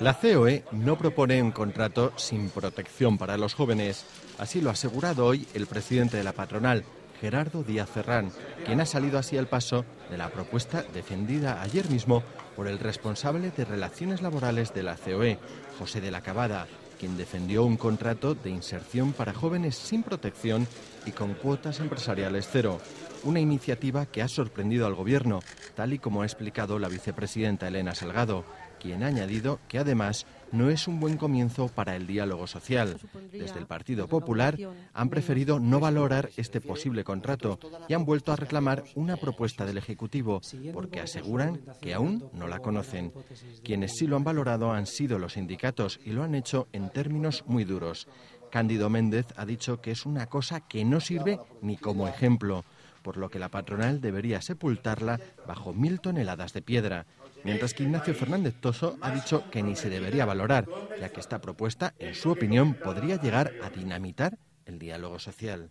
La COE no propone un contrato sin protección para los jóvenes. Así lo ha asegurado hoy el presidente de la patronal, Gerardo Díaz Ferrán, quien ha salido así al paso de la propuesta defendida ayer mismo por el responsable de Relaciones Laborales de la COE, José de la Cabada, quien defendió un contrato de inserción para jóvenes sin protección y con cuotas empresariales cero. Una iniciativa que ha sorprendido al Gobierno, tal y como ha explicado la vicepresidenta Elena Salgado, quien ha añadido que además no es un buen comienzo para el diálogo social. Desde el Partido Popular han preferido no valorar este posible contrato y han vuelto a reclamar una propuesta del Ejecutivo porque aseguran que aún no la conocen. Quienes sí lo han valorado han sido los sindicatos y lo han hecho en términos muy duros. Cándido Méndez ha dicho que es una cosa que no sirve ni como ejemplo por lo que la patronal debería sepultarla bajo mil toneladas de piedra, mientras que Ignacio Fernández Toso ha dicho que ni se debería valorar, ya que esta propuesta, en su opinión, podría llegar a dinamitar el diálogo social.